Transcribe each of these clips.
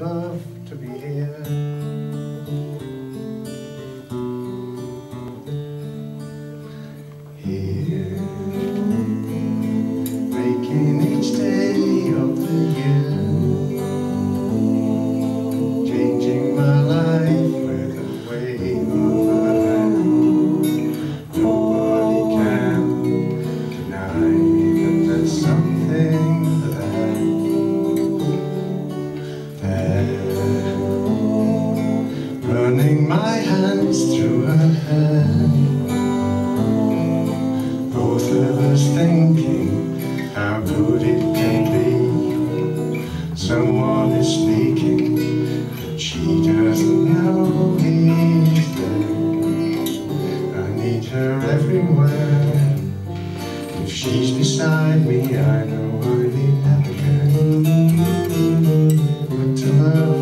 love to be here. Here, my hands through her hair. Both of us thinking How good it can be. Someone is speaking But she doesn't know he's there. I need her everywhere. If she's beside me I know I need her again. But to love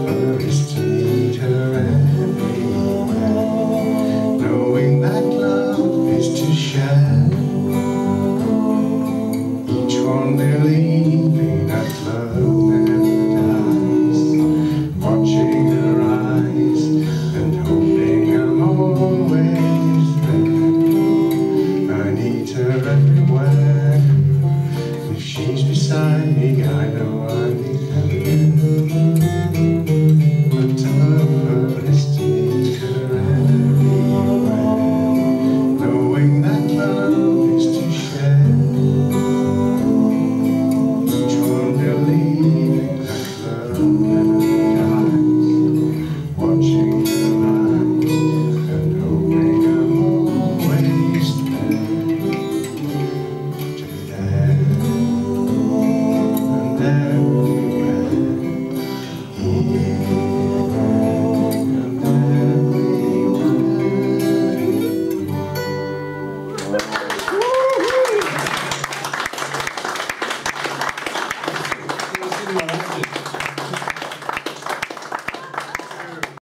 shining, I know.